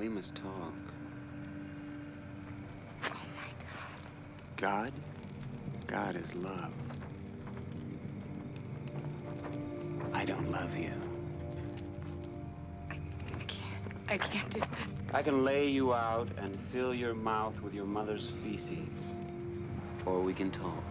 We must talk. Oh my God. God? God is love. I don't love you. I, I can't. I can't do this. I can lay you out and fill your mouth with your mother's feces. Or we can talk.